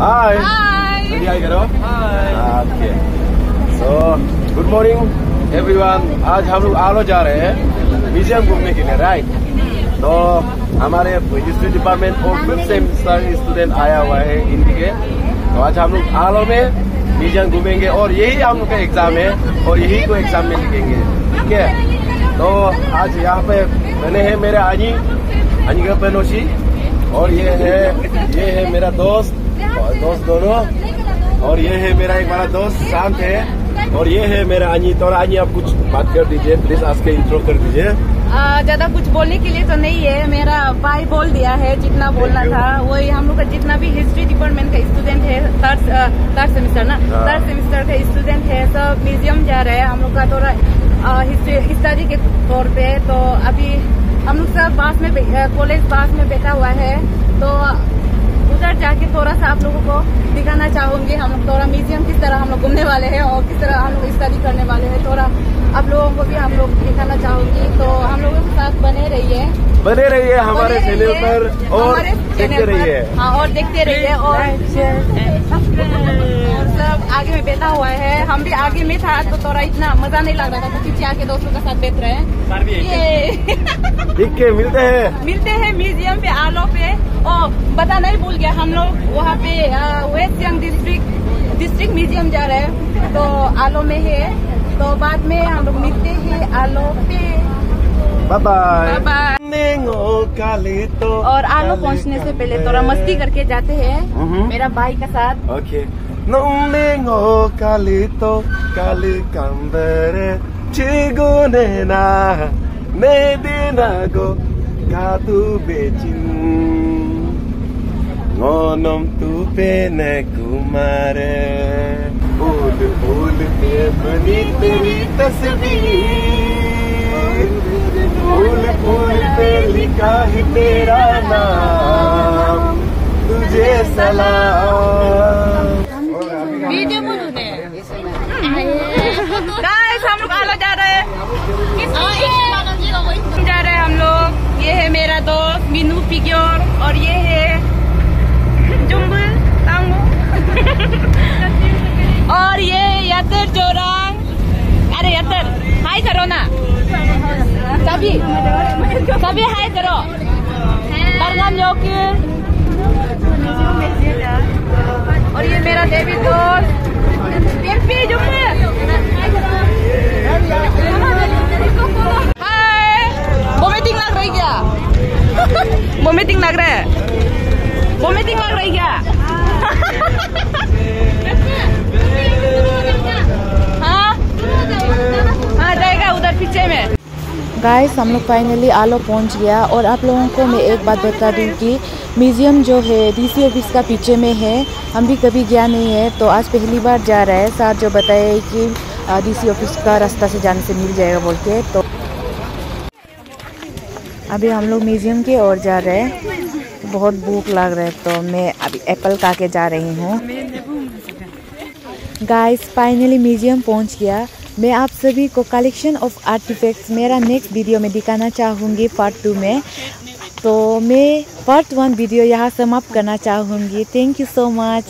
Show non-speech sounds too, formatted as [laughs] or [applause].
हाय हाय ready hi करो okay so good morning everyone आज हम लोग आलो जा रहे हैं म्यूज़ियम घूमने के लिए राइट तो हमारे हिस्ट्री डिपार्टमेंट और फिफ्थ सेमेस्टर स्टूडेंट आया हुआ है हिंदी के। तो आज हम लोग आलो में म्यूज़ियम घूमेंगे और यही हम लोग का एग्ज़ाम है और यही को एग्ज़ाम में लिखेंगे ठीक है? तो आज यहाँ पे बने हैं मेरे आजी अनिका पेनोशी और ये है ये है मेरा दोस्त। और दोस्त दोनों और ये है मेरा एक बड़ा दोस्त शांत है और ये है मेरा अनी तो अनी आप कुछ बात कर दीजिए प्लीज़ आज के इंट्रो कर दीजिए। ज़्यादा कुछ बोलने के लिए तो नहीं है। मेरा भाई बोल दिया है जितना बोलना था वही हम लोग का जितना भी हिस्ट्री डिपार्टमेंट का स्टूडेंट है थर्ड थर्ड सेमेस्टर ना? हाँ। थर्ड सेमेस्टर का स्टूडेंट है सब म्यूज़ियम जा रहे हैं हम लोग का थोड़ा हिस्ट्री स्टडी के तौर पे। तो अभी हम लोग सब पास में कॉलेज पास में बैठा हुआ है। तो उधर जाके थोड़ा सा आप लोगों को दिखाना चाहूँगी। हम लोग थोड़ा म्यूज़ियम किस तरह हम लोग घूमने वाले हैं और किस तरह हम लोग स्टडी करने वाले हैं थोड़ा आप लोगों को भी हम लोग दिखाना चाहूँगी। तो हम लोगों के साथ बने रहिए। बने रहिए हमारे बने चैनल पर और हमारे देखते रहिए। हाँ और देखते रहिए और सब आगे में बैठा हुआ है। हम भी आगे में था तो थोड़ा इतना मज़ा नहीं लग रहा था तो पीछे आके दोस्तों के साथ बैठ रहे हैं। ये ठीक है मिलते हैं। मिलते हैं म्यूज़ियम पे आलो पे। और बता नहीं भूल गया हम लोग वहाँ पे west Siang district district museum जा रहे हैं। तो आलो में है। तो बाद में हम लोग मिलते हैं आलो पे। बाय बाय बाय तो और आलो पहुँचने से पहले थोड़ा मस्ती करके जाते हैं हम्म। मेरा भाई के साथ। ओके तो काली कंबरे चिगोने ना मेदिनाgo katu becin ngonom tu pene kumare. फूल फूल पे बनी तेरी तस्वीर फूल फूल पे लिखा है तेरा नाम तुझे सलाम वीडियो बोलूने गाइस हम लोग आलो जा रहे हैं जा रहे हैं हम लोग ये है मेरा दोस्त मीनू फिग्योर और ये है जुम्बुल [laughs] और ये यातर जोरांग। अरे यातर हाय करो ना। सभी सभी हाय करो। बरनाम योकी और ये मेरा देवी दोस्त। पिम्पी हाय वोमिटिंग लग रही क्या वोमिटिंग लग रहा है। वोमिटिंग लग रही क्या? हाँ। हाँ गाइस हम लोग फाइनली आलो पहुँच गया और आप लोगों को मैं एक बात बता दूँ कि म्यूज़ियम जो है डीसी ऑफ़िस का पीछे में है। हम भी कभी गया नहीं है तो आज पहली बार जा रहा है। साथ जो बताया कि डीसी ऑफ़िस का रास्ता से जाने से मिल जाएगा बोल के तो अभी हम लोग म्यूज़ियम की ओर जा रहे हैं। बहुत भूख लग रहा है तो मैं अभी एप्पल खा के जा रही हूँ। गाइस फाइनली म्यूज़ियम पहुँच गया। मैं आप सभी को कलेक्शन ऑफ़ आर्टिफैक्ट्स मेरा नेक्स्ट वीडियो में दिखाना चाहूँगी पार्ट टू में। तो मैं पार्ट वन वीडियो यहाँ समाप्त करना चाहूँगी। Thank you so much